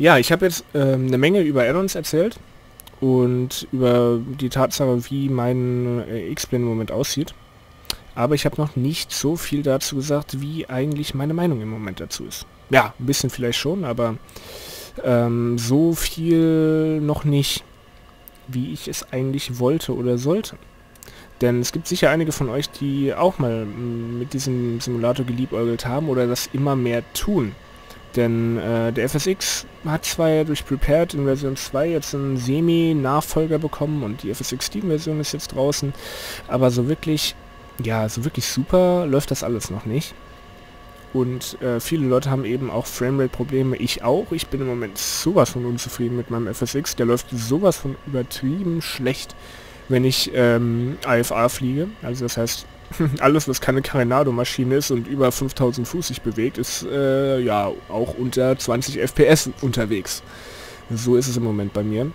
Ja, ich habe jetzt ähm, eine Menge über Addons erzählt und über die Tatsache, wie mein äh, X-Plane im Moment aussieht. Aber ich habe noch nicht so viel dazu gesagt, wie eigentlich meine Meinung im Moment dazu ist. Ja, ein bisschen vielleicht schon, aber ähm, so viel noch nicht, wie ich es eigentlich wollte oder sollte. Denn es gibt sicher einige von euch, die auch mal mit diesem Simulator geliebäugelt haben oder das immer mehr tun. Denn äh, der FSX hat zwar durch Prepared in Version 2 jetzt einen Semi-Nachfolger bekommen und die FSX Steam-Version ist jetzt draußen, aber so wirklich, ja, so wirklich super läuft das alles noch nicht. Und äh, viele Leute haben eben auch Framerate-Probleme, ich auch. Ich bin im Moment sowas von unzufrieden mit meinem FSX, der läuft sowas von übertrieben schlecht, wenn ich ähm, IFR fliege. Also das heißt, alles, was keine Carenado-Maschine ist und über 5000 Fuß sich bewegt, ist äh, ja auch unter 20 FPS unterwegs. So ist es im Moment bei mir.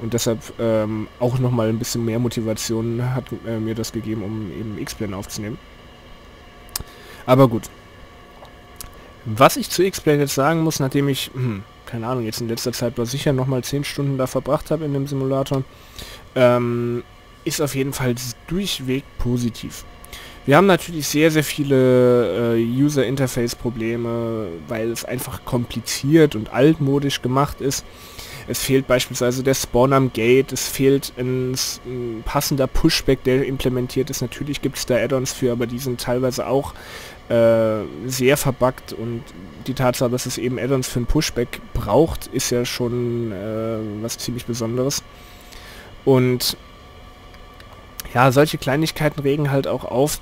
Und deshalb ähm, auch nochmal ein bisschen mehr Motivation hat äh, mir das gegeben, um eben X-Plane aufzunehmen. Aber gut. Was ich zu X-Plane jetzt sagen muss, nachdem ich, hm, keine Ahnung, jetzt in letzter Zeit war sicher nochmal 10 Stunden da verbracht habe in dem Simulator, ähm, ist auf jeden Fall durchweg positiv. Wir haben natürlich sehr, sehr viele äh, User-Interface-Probleme, weil es einfach kompliziert und altmodisch gemacht ist. Es fehlt beispielsweise der Spawn am Gate, es fehlt ein, ein passender Pushback, der implementiert ist. Natürlich gibt es da Add-ons für, aber die sind teilweise auch äh, sehr verbuggt und die Tatsache, dass es eben Add-ons für ein Pushback braucht, ist ja schon äh, was ziemlich Besonderes. Und ja, solche Kleinigkeiten regen halt auch auf,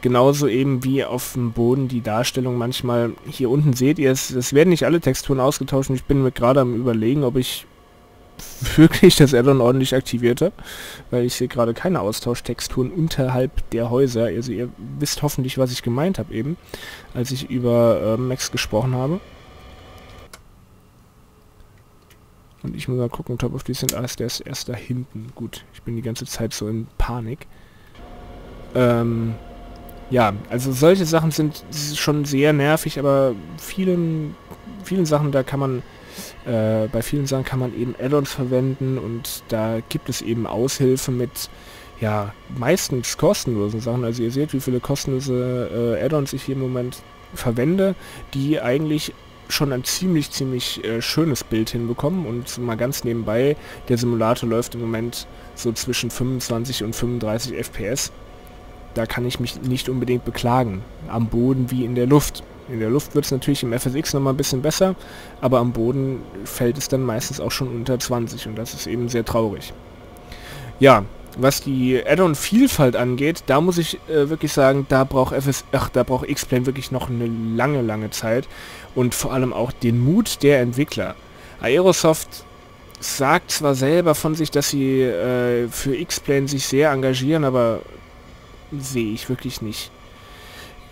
Genauso eben wie auf dem Boden die Darstellung manchmal. Hier unten seht ihr es, es werden nicht alle Texturen ausgetauscht und ich bin mir gerade am überlegen, ob ich wirklich das Addon ordentlich aktiviert habe, weil ich sehe gerade keine Austausch-Texturen unterhalb der Häuser. Also ihr wisst hoffentlich, was ich gemeint habe eben, als ich über äh, Max gesprochen habe. Und ich muss mal gucken, top of die sind alles, der ist erst da hinten. Gut, ich bin die ganze Zeit so in Panik. Ähm, ja, also solche Sachen sind schon sehr nervig, aber vielen, vielen Sachen, da kann man, äh, bei vielen Sachen kann man eben Add-ons verwenden und da gibt es eben Aushilfe mit, ja, meistens kostenlosen Sachen. Also ihr seht, wie viele kostenlose äh, Add-ons ich hier im Moment verwende, die eigentlich schon ein ziemlich, ziemlich äh, schönes Bild hinbekommen und mal ganz nebenbei, der Simulator läuft im Moment so zwischen 25 und 35 FPS da kann ich mich nicht unbedingt beklagen. Am Boden wie in der Luft. In der Luft wird es natürlich im FSX nochmal ein bisschen besser, aber am Boden fällt es dann meistens auch schon unter 20 und das ist eben sehr traurig. Ja, was die Add-on-Vielfalt angeht, da muss ich äh, wirklich sagen, da braucht FS, ach, da braucht X-Plane wirklich noch eine lange, lange Zeit und vor allem auch den Mut der Entwickler. Aerosoft sagt zwar selber von sich, dass sie äh, für X-Plane sich sehr engagieren, aber sehe ich wirklich nicht.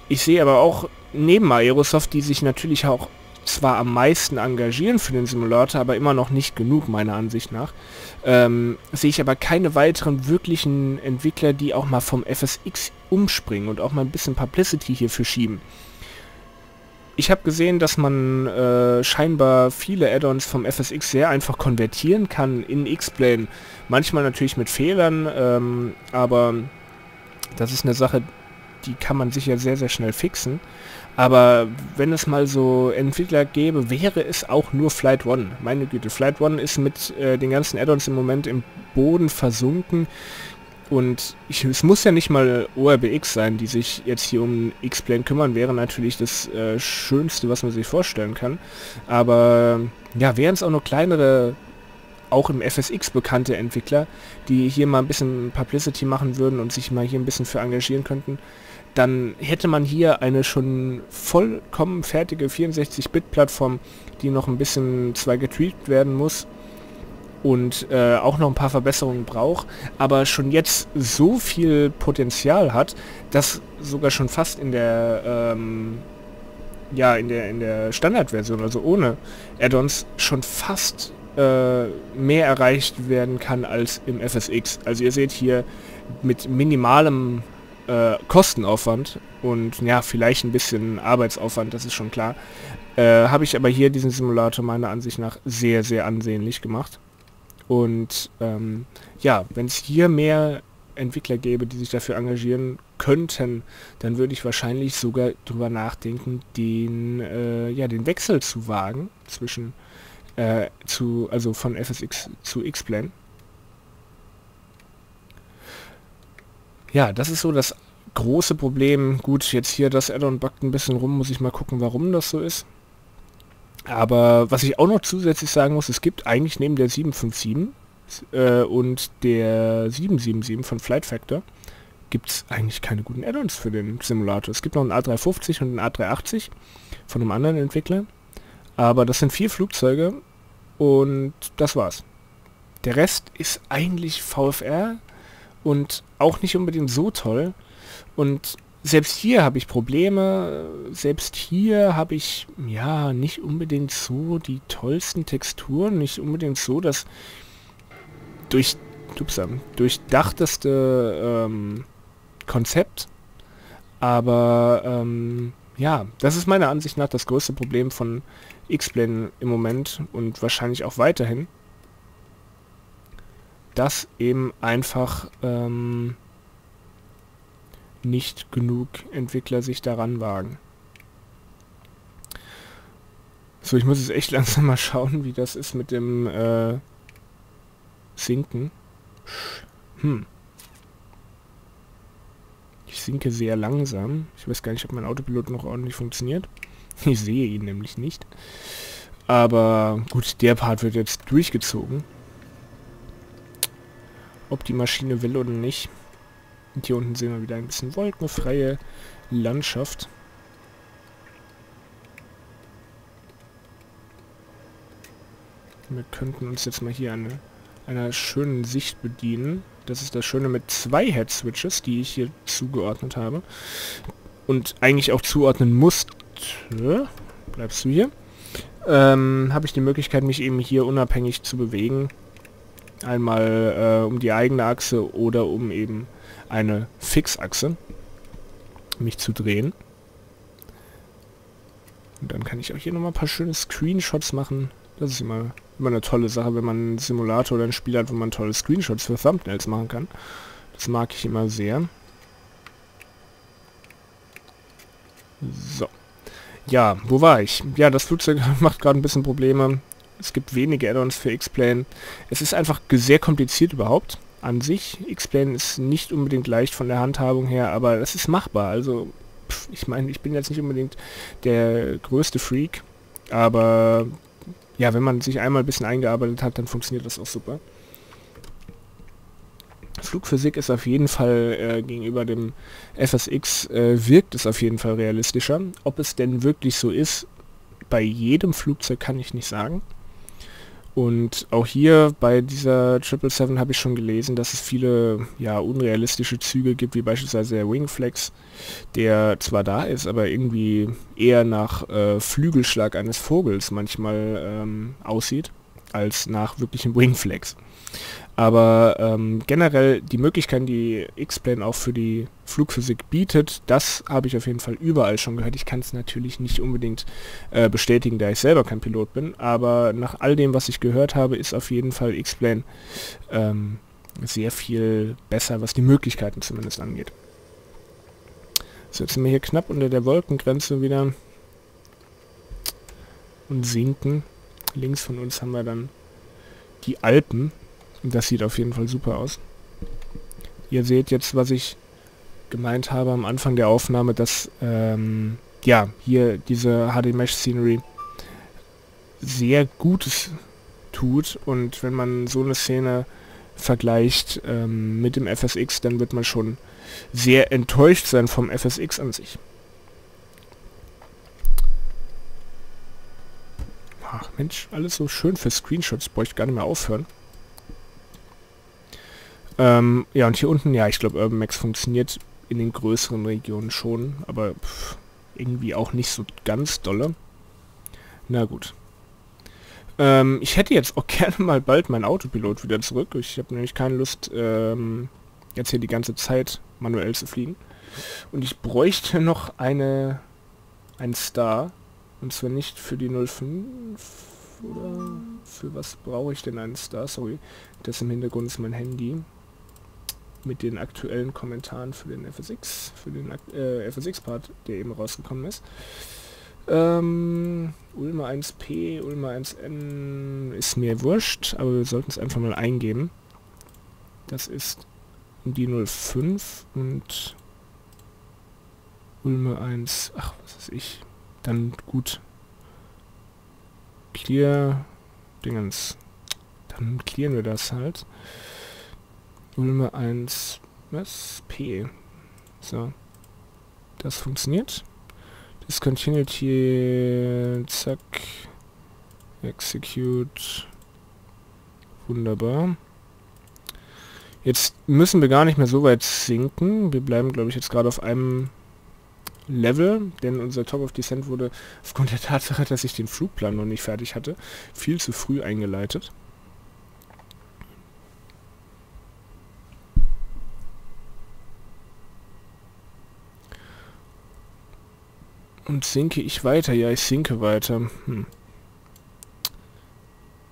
Ich sehe aber auch neben Aerosoft, die sich natürlich auch zwar am meisten engagieren für den Simulator, aber immer noch nicht genug meiner Ansicht nach, ähm, sehe ich aber keine weiteren wirklichen Entwickler, die auch mal vom FSX umspringen und auch mal ein bisschen Publicity hierfür schieben. Ich habe gesehen, dass man äh, scheinbar viele Add-ons vom FSX sehr einfach konvertieren kann in X-Plane. Manchmal natürlich mit Fehlern, ähm, aber das ist eine Sache, die kann man sicher sehr, sehr schnell fixen. Aber wenn es mal so Entwickler gäbe, wäre es auch nur Flight One. Meine Güte, Flight One ist mit äh, den ganzen Add-ons im Moment im Boden versunken. Und ich, es muss ja nicht mal ORBX sein, die sich jetzt hier um X-Plane kümmern, wäre natürlich das äh, Schönste, was man sich vorstellen kann. Aber ja, wären es auch nur kleinere auch im FSX bekannte Entwickler, die hier mal ein bisschen Publicity machen würden und sich mal hier ein bisschen für engagieren könnten, dann hätte man hier eine schon vollkommen fertige 64-Bit-Plattform, die noch ein bisschen zwar getweakt werden muss und äh, auch noch ein paar Verbesserungen braucht, aber schon jetzt so viel Potenzial hat, dass sogar schon fast in der ähm, ja in der in der Standardversion, also ohne Add-ons, schon fast äh, mehr erreicht werden kann als im FSX. Also ihr seht hier mit minimalem äh, Kostenaufwand und ja, vielleicht ein bisschen Arbeitsaufwand, das ist schon klar. Äh, Habe ich aber hier diesen Simulator meiner Ansicht nach sehr, sehr ansehnlich gemacht. Und ähm, ja, wenn es hier mehr Entwickler gäbe, die sich dafür engagieren könnten, dann würde ich wahrscheinlich sogar drüber nachdenken, den, äh, ja, den Wechsel zu wagen zwischen äh, zu, also von FSX zu X-Plane. Ja, das ist so das große Problem. Gut, jetzt hier das Addon backt ein bisschen rum, muss ich mal gucken, warum das so ist. Aber was ich auch noch zusätzlich sagen muss, es gibt eigentlich neben der 757 äh, und der 777 von Flight Factor gibt es eigentlich keine guten Add-ons für den Simulator. Es gibt noch einen A350 und einen A380 von einem anderen Entwickler. Aber das sind vier Flugzeuge und das war's. Der Rest ist eigentlich VFR und auch nicht unbedingt so toll. Und selbst hier habe ich Probleme. Selbst hier habe ich ja nicht unbedingt so die tollsten Texturen, nicht unbedingt so das durch, durchdachteste ähm, Konzept. Aber ähm, ja, das ist meiner Ansicht nach das größte Problem von X-Plane im Moment und wahrscheinlich auch weiterhin dass eben einfach ähm, nicht genug Entwickler sich daran wagen. So, ich muss jetzt echt langsam mal schauen, wie das ist mit dem äh, Sinken. Hm. Ich sinke sehr langsam. Ich weiß gar nicht, ob mein Autopilot noch ordentlich funktioniert. Ich sehe ihn nämlich nicht. Aber gut, der Part wird jetzt durchgezogen ob die Maschine will oder nicht. Und hier unten sehen wir wieder ein bisschen wolkenfreie Landschaft. Wir könnten uns jetzt mal hier eine, einer schönen Sicht bedienen. Das ist das Schöne mit zwei Head-Switches, die ich hier zugeordnet habe. Und eigentlich auch zuordnen Bleibst du hier? Ähm, habe ich die Möglichkeit, mich eben hier unabhängig zu bewegen Einmal äh, um die eigene Achse oder um eben eine Fixachse mich zu drehen. Und dann kann ich auch hier nochmal ein paar schöne Screenshots machen. Das ist immer, immer eine tolle Sache, wenn man einen Simulator oder ein Spiel hat, wo man tolle Screenshots für Thumbnails machen kann. Das mag ich immer sehr. So. Ja, wo war ich? Ja, das Flugzeug macht gerade ein bisschen Probleme. Es gibt wenige Add-ons für X-Plane. Es ist einfach sehr kompliziert überhaupt an sich. X-Plane ist nicht unbedingt leicht von der Handhabung her, aber es ist machbar. Also, pff, ich meine, ich bin jetzt nicht unbedingt der größte Freak, aber ja, wenn man sich einmal ein bisschen eingearbeitet hat, dann funktioniert das auch super. Flugphysik ist auf jeden Fall äh, gegenüber dem FSX äh, wirkt es auf jeden Fall realistischer. Ob es denn wirklich so ist, bei jedem Flugzeug kann ich nicht sagen. Und auch hier bei dieser 777 habe ich schon gelesen, dass es viele ja, unrealistische Züge gibt, wie beispielsweise der Wingflex, der zwar da ist, aber irgendwie eher nach äh, Flügelschlag eines Vogels manchmal ähm, aussieht, als nach wirklichem Wingflex. Aber ähm, generell die Möglichkeiten, die X-Plane auch für die Flugphysik bietet, das habe ich auf jeden Fall überall schon gehört. Ich kann es natürlich nicht unbedingt äh, bestätigen, da ich selber kein Pilot bin, aber nach all dem, was ich gehört habe, ist auf jeden Fall X-Plane ähm, sehr viel besser, was die Möglichkeiten zumindest angeht. So, jetzt sind wir hier knapp unter der Wolkengrenze wieder und sinken. Links von uns haben wir dann die Alpen. Das sieht auf jeden Fall super aus. Ihr seht jetzt, was ich gemeint habe am Anfang der Aufnahme, dass ähm, ja, hier diese HD Mesh Scenery sehr Gutes tut und wenn man so eine Szene vergleicht ähm, mit dem FSX, dann wird man schon sehr enttäuscht sein vom FSX an sich. Ach Mensch, alles so schön für Screenshots, bräuchte ich gar nicht mehr aufhören. Ähm, ja, und hier unten, ja, ich glaube, Urban Max funktioniert in den größeren Regionen schon, aber pff, irgendwie auch nicht so ganz dolle. Na gut. Ähm, ich hätte jetzt auch gerne mal bald meinen Autopilot wieder zurück. Ich habe nämlich keine Lust, ähm, jetzt hier die ganze Zeit manuell zu fliegen. Und ich bräuchte noch eine ein Star. Und zwar nicht für die 05 oder für was brauche ich denn einen Star? Sorry, das im Hintergrund ist mein Handy mit den aktuellen Kommentaren für den FSX, für den äh, FSX-Part, der eben rausgekommen ist. Ähm, Ulma 1P, Ulma 1N ist mir wurscht, aber wir sollten es einfach mal eingeben. Das ist die 05 und Ulme 1, ach, was weiß ich. Dann gut. Clear Dingens. Dann clearen wir das halt. Ulme 1, was? P. So. Das funktioniert. Discontinuity, zack. Execute. Wunderbar. Jetzt müssen wir gar nicht mehr so weit sinken. Wir bleiben, glaube ich, jetzt gerade auf einem Level, denn unser Top of Descent wurde aufgrund der Tatsache, dass ich den Flugplan noch nicht fertig hatte, viel zu früh eingeleitet. Und sinke ich weiter? Ja, ich sinke weiter. Hm.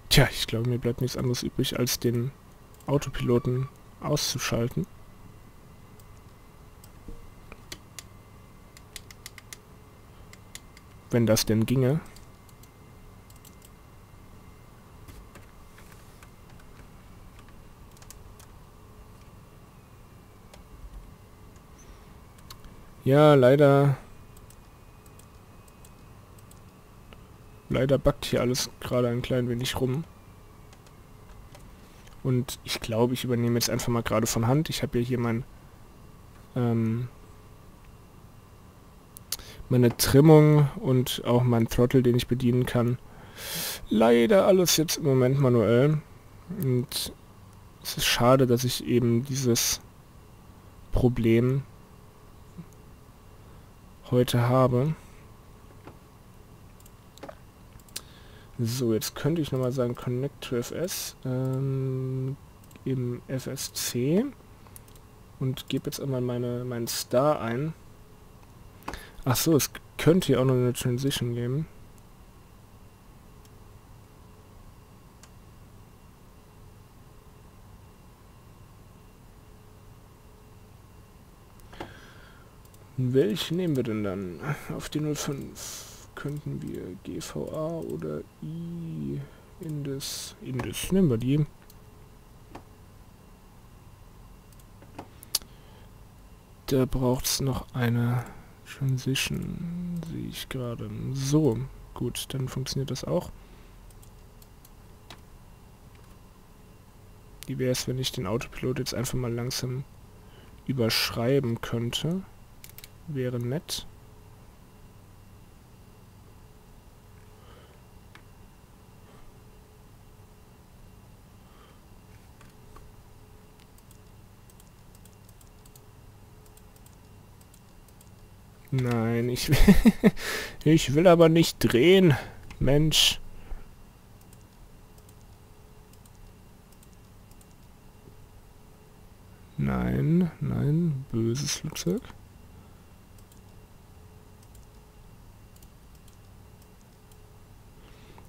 Tja, ich glaube, mir bleibt nichts anderes übrig, als den Autopiloten auszuschalten. Wenn das denn ginge. Ja, leider... Leider backt hier alles gerade ein klein wenig rum. Und ich glaube, ich übernehme jetzt einfach mal gerade von Hand. Ich habe ja hier mein... Ähm, meine Trimmung und auch mein Throttle, den ich bedienen kann. Leider alles jetzt im Moment manuell. Und es ist schade, dass ich eben dieses Problem heute habe. So, jetzt könnte ich nochmal sagen Connect to FS ähm, im FSC und gebe jetzt einmal meine, meinen Star ein. Ach so, es könnte hier auch noch eine Transition geben. Welche nehmen wir denn dann? Auf die 05 könnten wir GVA oder I Indes. Indes, nehmen wir die. Da braucht es noch eine Transition sehe ich gerade. So, gut, dann funktioniert das auch. Wie wäre es, wenn ich den Autopilot jetzt einfach mal langsam überschreiben könnte? Wäre nett. Nein, ich will, ich will aber nicht drehen. Mensch. Nein, nein, böses Flugzeug.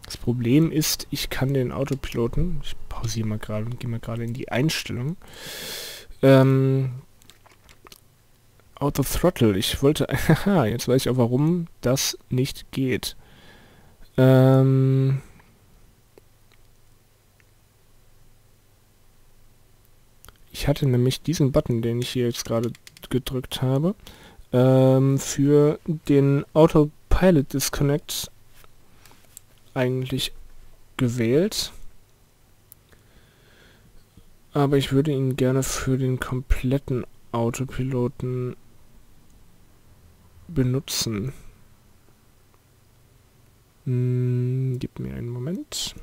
Das Problem ist, ich kann den Autopiloten, ich pausiere mal gerade und gehe mal gerade in die Einstellung, ähm, Auto Throttle. Ich wollte... Haha, jetzt weiß ich auch, warum das nicht geht. Ähm... Ich hatte nämlich diesen Button, den ich hier jetzt gerade gedrückt habe, ähm, für den Autopilot Disconnect eigentlich gewählt. Aber ich würde ihn gerne für den kompletten Autopiloten benutzen. Hm, gib mir einen Moment.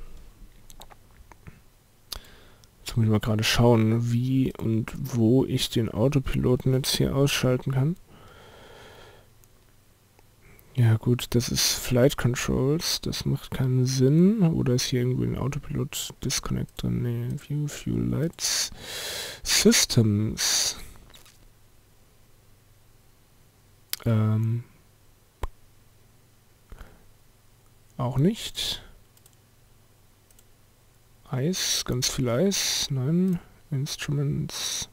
Jetzt muss ich mal gerade schauen, wie und wo ich den Autopiloten jetzt hier ausschalten kann. Ja gut, das ist Flight Controls, das macht keinen Sinn. Oder ist hier irgendwo ein Autopilot Disconnect drin? Nee, View, Fuel Lights. Systems. Ähm, auch nicht. Eis, ganz viel Eis. Nein. Instruments.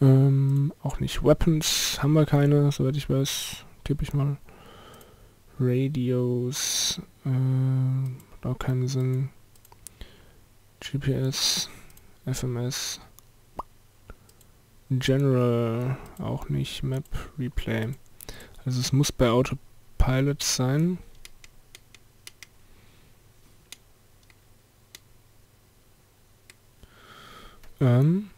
Ähm, auch nicht. Weapons haben wir keine, soweit ich weiß. Tippe ich mal. Radios. Äh, auch keinen Sinn. GPS. FMS. General auch nicht. Map Replay. Also es muss bei Autopilot sein. Ähm,